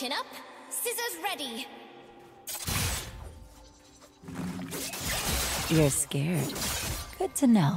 Chin up, scissors ready. You're scared. Good to know.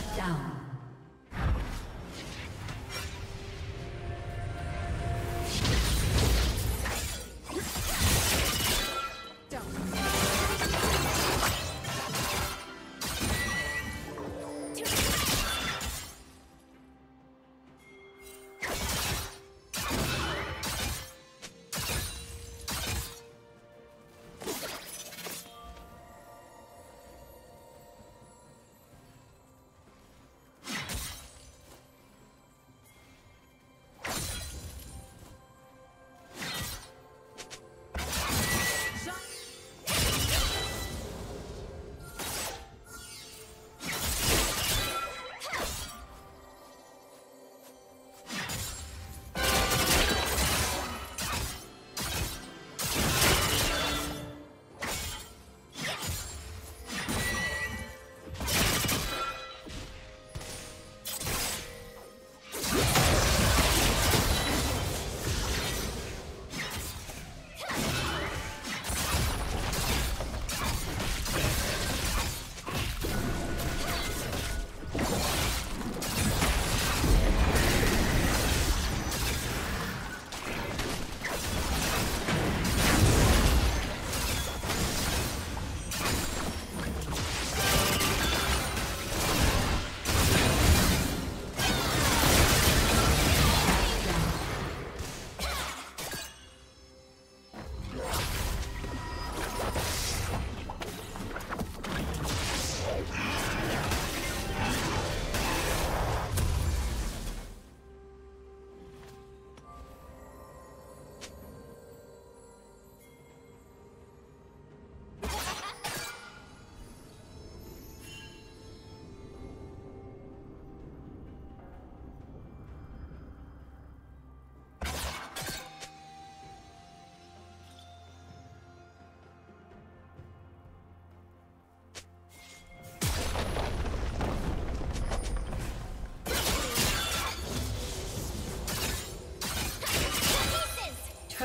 Shut down.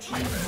Team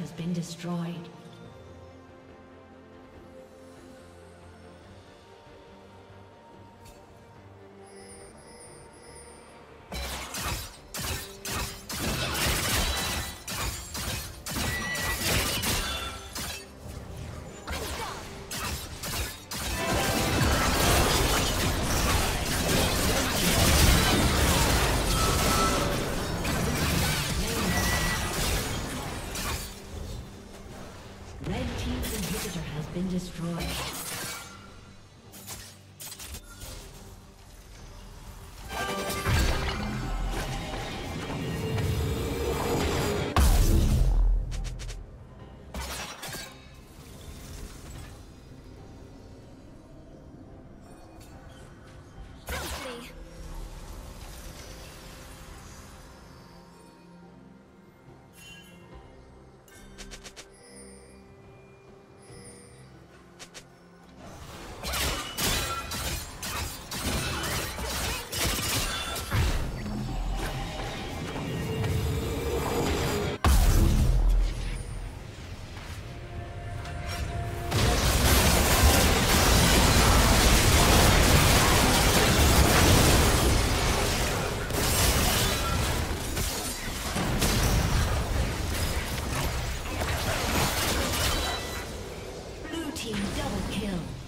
Has been destroyed. Team double kill.